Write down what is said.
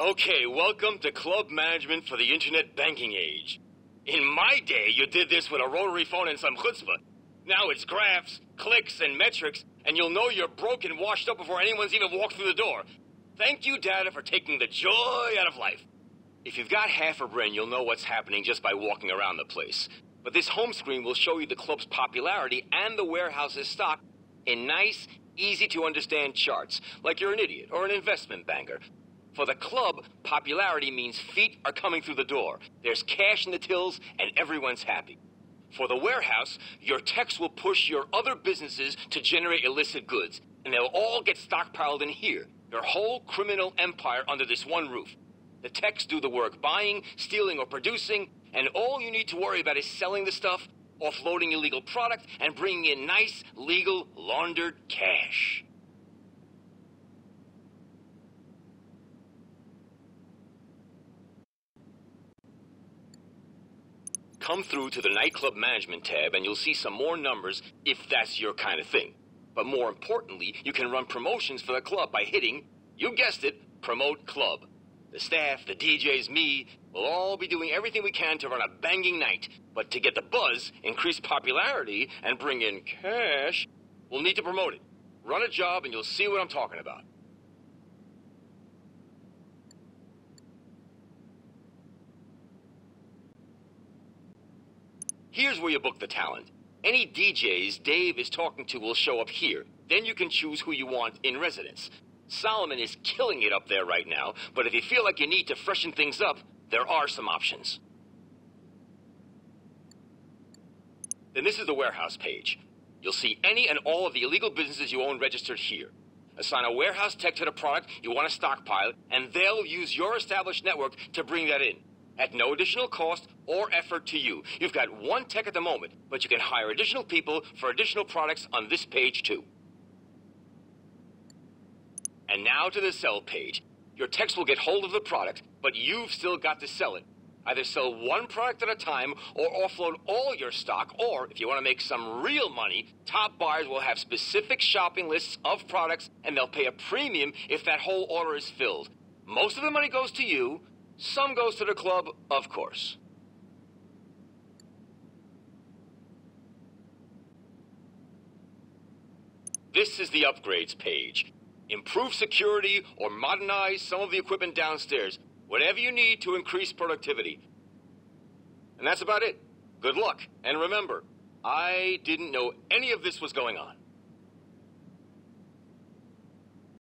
Okay, welcome to club management for the internet banking age. In my day, you did this with a rotary phone and some chutzpah. Now it's graphs, clicks, and metrics, and you'll know you're broke and washed up before anyone's even walked through the door. Thank you, data, for taking the joy out of life. If you've got half a brain, you'll know what's happening just by walking around the place. But this home screen will show you the club's popularity and the warehouse's stock in nice, easy to understand charts, like you're an idiot or an investment banker. For the club, popularity means feet are coming through the door. There's cash in the tills, and everyone's happy. For the warehouse, your techs will push your other businesses to generate illicit goods, and they'll all get stockpiled in here. Your whole criminal empire under this one roof. The techs do the work buying, stealing, or producing, and all you need to worry about is selling the stuff, offloading illegal product, and bringing in nice, legal, laundered cash. Come through to the nightclub management tab and you'll see some more numbers if that's your kind of thing. But more importantly, you can run promotions for the club by hitting, you guessed it, Promote Club. The staff, the DJs, me, we'll all be doing everything we can to run a banging night. But to get the buzz, increase popularity, and bring in cash, we'll need to promote it. Run a job and you'll see what I'm talking about. Here's where you book the talent. Any DJs Dave is talking to will show up here. Then you can choose who you want in residence. Solomun is killing it up there right now, but if you feel like you need to freshen things up, there are some options. Then this is the warehouse page. You'll see any and all of the illegal businesses you own registered here. Assign a warehouse tech to the product you want to stockpile, and they'll use your established network to bring that in at no additional cost or effort to you. You've got one tech at the moment, but you can hire additional people for additional products on this page too. And now to the sell page. Your techs will get hold of the product, but you've still got to sell it. Either sell one product at a time or offload all your stock, or if you want to make some real money, top buyers will have specific shopping lists of products and they'll pay a premium if that whole order is filled. Most of the money goes to you, some goes to the club, of course. This is the upgrades page. Improve security or modernize some of the equipment downstairs. Whatever you need to increase productivity. And that's about it. Good luck. And remember, I didn't know any of this was going on.